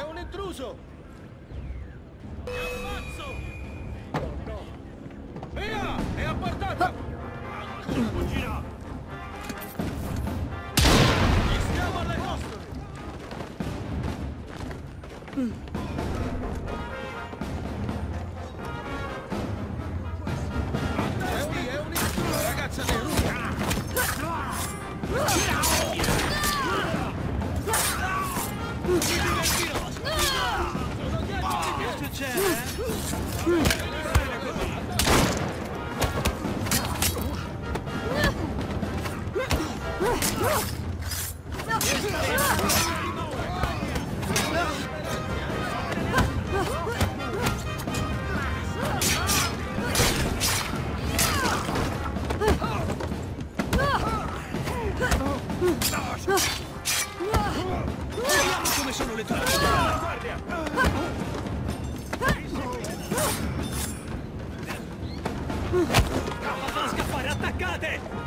C'è un intruso! Ti ammazzo! Oh no! Via! È a portata! Ancora fuggirà! Gli stiamo alle costole! 待て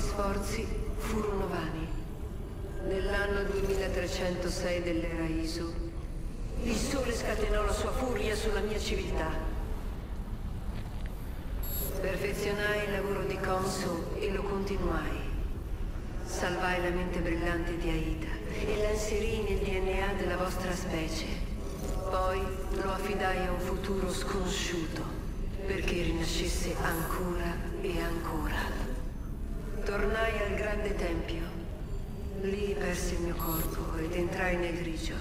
sforzi furono vani. Nell'anno 2306 dell'era Isu, il sole scatenò la sua furia sulla mia civiltà. Perfezionai il lavoro di Consu e lo continuai. Salvai la mente brillante di Aida e la inserii nel DNA della vostra specie. Poi lo affidai a un futuro sconosciuto perché rinascesse ancora e ancora. Tornai al grande tempio. Lì persi il mio corpo ed entrai nel grigio.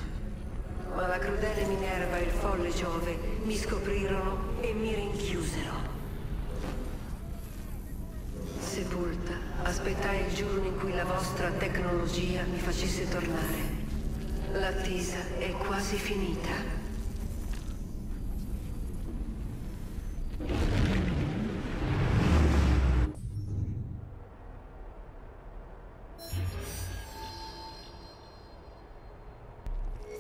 Ma la crudele Minerva e il folle Giove mi scoprirono e mi rinchiusero. Sepolta, aspettai il giorno in cui la vostra tecnologia mi facesse tornare. L'attesa è quasi finita.